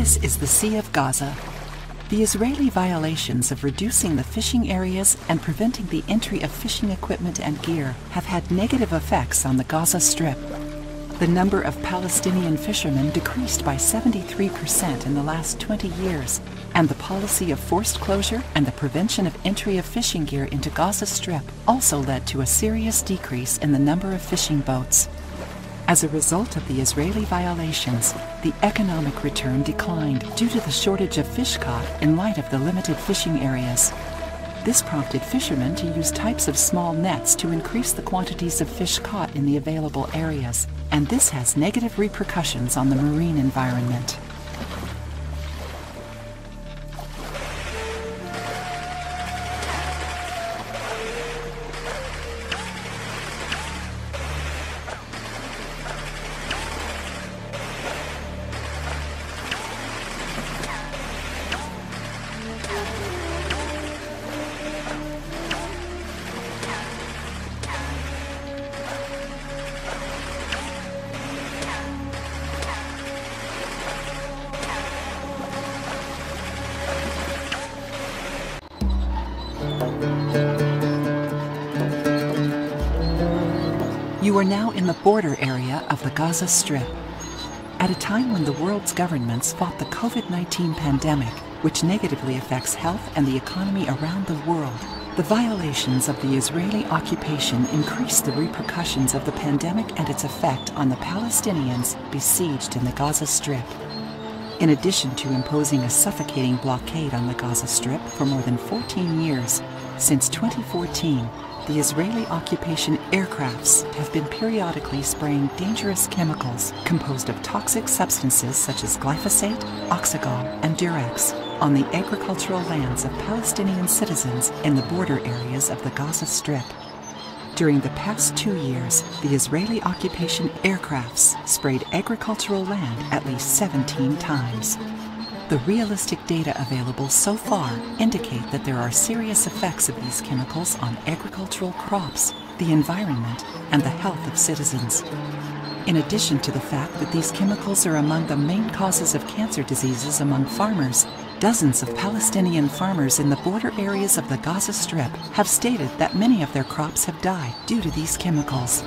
This is the Sea of Gaza. The Israeli violations of reducing the fishing areas and preventing the entry of fishing equipment and gear have had negative effects on the Gaza Strip. The number of Palestinian fishermen decreased by 73% in the last 20 years, and the policy of forced closure and the prevention of entry of fishing gear into Gaza Strip also led to a serious decrease in the number of fishing boats. As a result of the Israeli violations, the economic return declined due to the shortage of fish caught in light of the limited fishing areas. This prompted fishermen to use types of small nets to increase the quantities of fish caught in the available areas, and this has negative repercussions on the marine environment. You are now in the border area of the Gaza Strip. At a time when the world's governments fought the COVID 19 pandemic, which negatively affects health and the economy around the world, the violations of the Israeli occupation increased the repercussions of the pandemic and its effect on the Palestinians besieged in the Gaza Strip. In addition to imposing a suffocating blockade on the Gaza Strip for more than 14 years, since 2014, the Israeli occupation aircrafts have been periodically spraying dangerous chemicals composed of toxic substances such as glyphosate, Oxygal, and Diurex on the agricultural lands of Palestinian citizens in the border areas of the Gaza Strip. During the past two years, the Israeli occupation aircrafts sprayed agricultural land at least 17 times. The realistic data available so far indicate that there are serious effects of these chemicals on agricultural crops, the environment, and the health of citizens. In addition to the fact that these chemicals are among the main causes of cancer diseases among farmers, dozens of Palestinian farmers in the border areas of the Gaza Strip have stated that many of their crops have died due to these chemicals.